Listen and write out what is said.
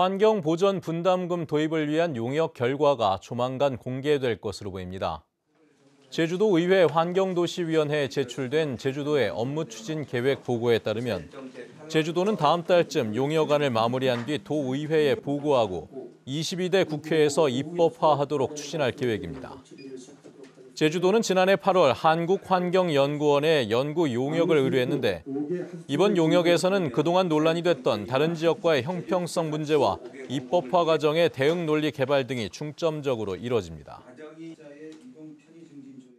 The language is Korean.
환경보전 분담금 도입을 위한 용역 결과가 조만간 공개될 것으로 보입니다. 제주도 의회 환경도시위원회에 제출된 제주도의 업무 추진 계획 보고에 따르면 제주도는 다음 달쯤 용역안을 마무리한 뒤 도의회에 보고하고 22대 국회에서 입법화하도록 추진할 계획입니다. 제주도는 지난해 8월 한국환경연구원에 연구 용역을 의뢰했는데 이번 용역에서는 그동안 논란이 됐던 다른 지역과의 형평성 문제와 입법화 과정의 대응 논리 개발 등이 중점적으로 이뤄집니다.